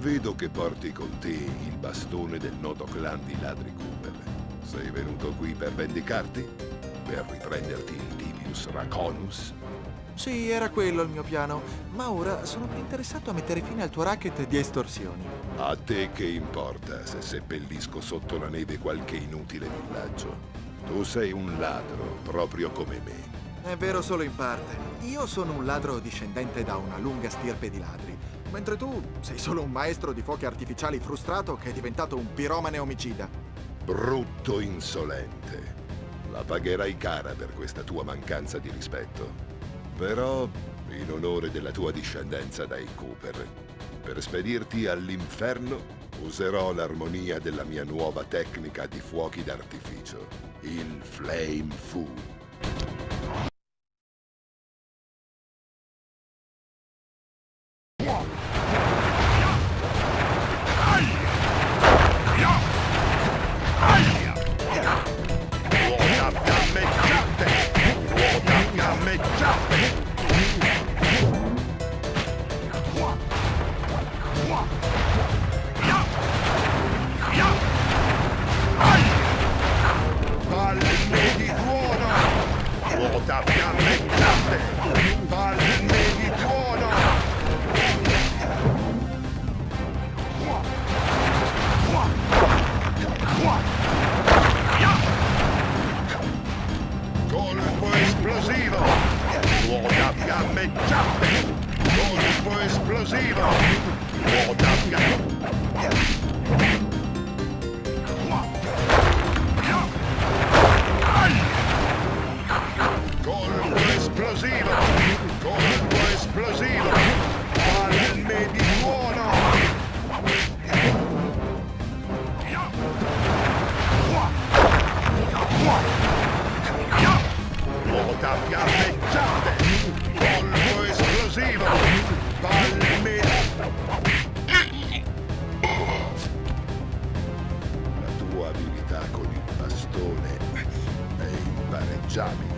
Vedo che porti con te il bastone del noto clan di ladri Cooper. Sei venuto qui per vendicarti? Per riprenderti il Divius Raconus? Sì, era quello il mio piano, ma ora sono più interessato a mettere fine al tuo racket di estorsioni. A te che importa se seppellisco sotto la neve qualche inutile villaggio? Tu sei un ladro, proprio come me. È vero solo in parte. Io sono un ladro discendente da una lunga stirpe di ladri, mentre tu sei solo un maestro di fuochi artificiali frustrato che è diventato un piromane omicida. Brutto insolente. La pagherai cara per questa tua mancanza di rispetto. Però, in onore della tua discendenza dai Cooper, per spedirti all'inferno, userò l'armonia della mia nuova tecnica di fuochi d'artificio, il Flame Fu. Ruota fiammeggiante! Palme esplosivo! Colpo esplosivo! Palme di tuono! Ruota fiammeggiante! Colpo esplosivo! Palme... La tua abilità con il bastone è impareggiabile.